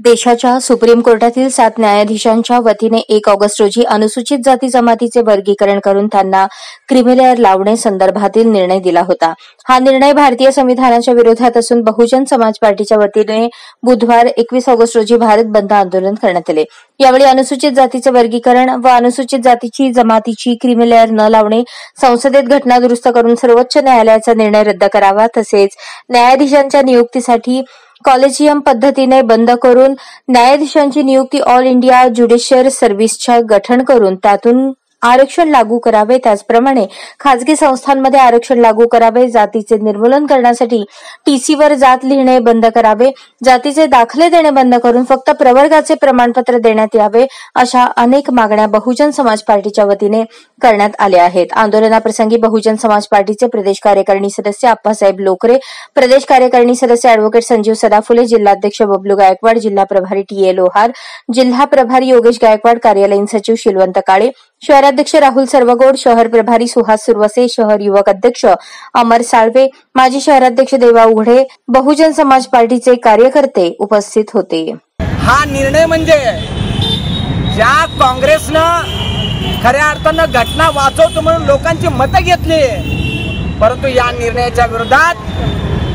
देशाच्या सुप्रीम कोर्टातील सात न्यायाधीशांच्या वतीने एक ऑगस्ट रोजी अनुसूचित जाती जमातीचे वर्गीकरण करून त्यांना क्रिमिलेअर लावणे संदर्भातील निर्णय दिला होता. हा निर्णय भारतीय संविधानाच्या विरोधात असून बहुजन समाज पार्टीच्या वतीने बुधवार एकवीस ऑगस्ट रोजी भारत बंद आंदोलन करण्यात आले. यावेळी अनुसूचित जातीचे वर्गीकरण व अनुसूचित जातीची जमातीची क्रिमिलेअर न लावणे संसदेत घटना दुरुस्त करून सर्वोच्च न्यायालयाचा निर्णय रद्द करावा तसेच न्यायाधीशांच्या नियुक्तीसाठी कॉलेजियम पद्धतीने बंद करून न्यायाधीशांची नियुक्ती ऑल इंडिया ज्युडिशियल सर्व्हिसच्या गठन करून त्यातून आरक्षण लागू करावे. त्याचप्रमाणे खासगी संस्थांमध्ये आरक्षण लागू करावे. जातीचे निर्मूलन करण्यासाठी टीसीवर जात लिहिणे बंद करावे. जातीचे दाखले देणे बंद करून फक्त प्रवर्गाचे प्रमाणपत्र देण्यात यावे अशा अनेक मागण्या बहुजन समाज पार्टीच्या वतीने करण्यात आल्या आहेत. आंदोलनाप्रसंगी बहुजन समाज पार्टीचे प्रदेश कार्यकारिणी सदस्य आप्पासाहेब लोकरे प्रदेश कार्यकारिणी सदस्य अॅडव्होकेट संजीव सदाफुले जिल्हाध्यक्ष बबलू गायकवाड जिल्हा प्रभारी टी ए लोहार जिल्हा प्रभारी योगेश गायकवाड कार्यालयीन सचिव शिलवंत काळे शहराध्यक्ष राहुल सर्वगोड शहर प्रभारी सुहास सुरवसे शहर युवक अध्यक्ष अमर साळवे माजी शहराध्यक्ष देवा उघडे बहुजन समाज पार्टीचे कार्यकर्ते उपस्थित होते. हा निर्णय म्हणजे ज्या काँग्रेसनं खऱ्या अर्थानं घटना वाचवतो म्हणून लोकांची मतं घेतली परंतु या निर्णयाच्या विरोधात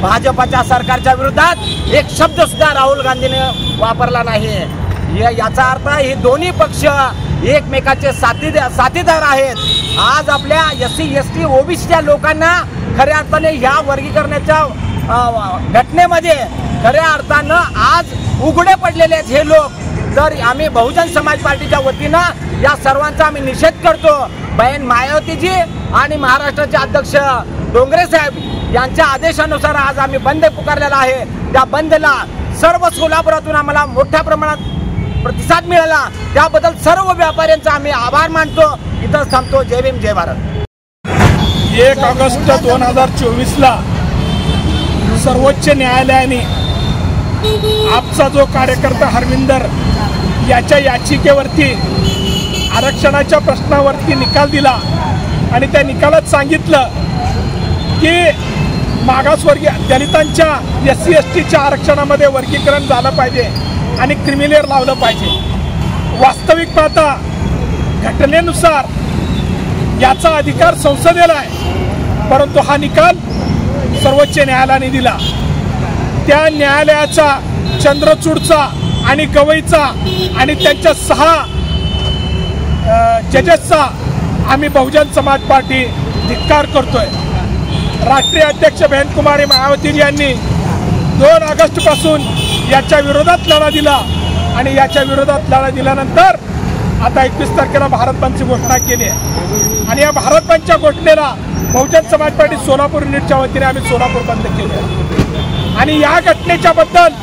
भाजपाच्या सरकारच्या विरोधात एक शब्द सुद्धा राहुल गांधीने वापरला नाही याचा अर्थ हे दोन्ही पक्ष एकमेकाचे साथीदार साथीदार आहेत. आज आपल्या एस सी एस टी ओबीसीच्या लोकांना खऱ्या अर्थाने ह्या वर्गीकरणाच्या घटनेमध्ये खऱ्या अर्थानं आज उघडे पडलेले आहेत हे लोक. तर आम्ही बहुजन समाज पार्टीच्या वतीनं या सर्वांचा आम्ही निषेध करतो बहीण मायावतीजी आणि महाराष्ट्राचे अध्यक्ष डोंगरे साहेब यांच्या आदेशानुसार आज आम्ही बंद पुकारलेला आहे. त्या बंदला सर्व सोलापुरातून आम्हाला मोठ्या प्रमाणात प्रतिसाद मिळाला त्याबद्दल सर्व व्यापाऱ्यांचा आम्ही आभार मानतो. इथं थांबतो. जय भीम जय भारत. एक ऑगस्ट दोन हजार चोवीसला सर्वोच्च न्यायालयाने आपचा जो कार्यकर्ता हरविंदर याच्या याचिकेवरती आरक्षणाच्या प्रश्नावरती निकाल दिला आणि त्या निकालात सांगितलं की मागासवर्गीय दलितांच्या एस सी एस टीच्या आरक्षणामध्ये वर्गीकरण झालं पाहिजे. आणि क्रिमिलेअर लावलं पाहिजे. वास्तविक पाहता घटनेनुसार याचा अधिकार संसदेला आहे. परंतु हा निकाल सर्वोच्च न्यायालयाने दिला. त्या न्यायालयाचा चंद्रचूडचा आणि गवईचा आणि त्यांच्या सहा जजेसचा आम्ही बहुजन समाज पार्टी धिक्कार करतोय. राष्ट्रीय अध्यक्ष बहनकुमारी मायावती यांनी दोन ऑगस्टपासून याच्या विरोधात लढा दिला. आणि याच्या विरोधात लढा दिल्यानंतर आता एकवीस तारखेला भारत बंदची घोषणा केली आहे. आणि या भारत बंदच्या घोषणेला बहुजन समाज पार्टी सोलापूर युनिटच्या वतीने आम्ही सोलापूर बंद केले आणि या घटनेच्या बद्दल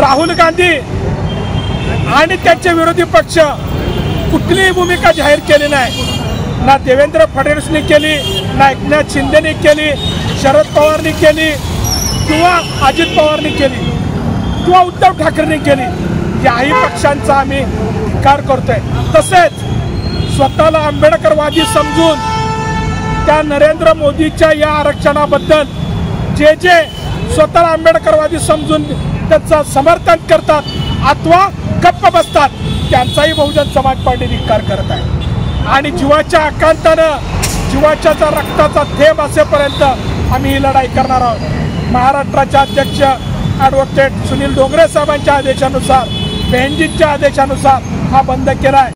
राहुल गांधी आणि त्यांचे विरोधी पक्ष कुठलीही भूमिका जाहीर केली नाही. ना देवेंद्र फडणवीसनी केली ना एकनाथ शिंदेनी केली शरद पवारनी केली किंवा अजित पवारनी केली. किंवा उद्धव ठाकरेंनी केली. याही पक्षांचा आम्ही धिक्कार करतोय. तसेच स्वतःला आंबेडकरवादी समजून त्या नरेंद्र मोदीच्या या आरक्षणाबद्दल जे जे स्वतःला आंबेडकरवादी समजून त्याचं समर्थन करतात अथवा गप्प बसतात त्यांचाही बहुजन समाज पार्टी धिक्कार करत आहे. आणि जीवाच्या आकांतानं जीवाच्या रक्ताचा थेंब असेपर्यंत आम्ही ही लढाई करणार आहोत. महाराष्ट्राचे अध्यक्ष ॲडव्होकेट सुनील डोंगरे साहेबांच्या आदेशानुसार बेनजीतच्या आदेशानुसार हा बंद केला आहे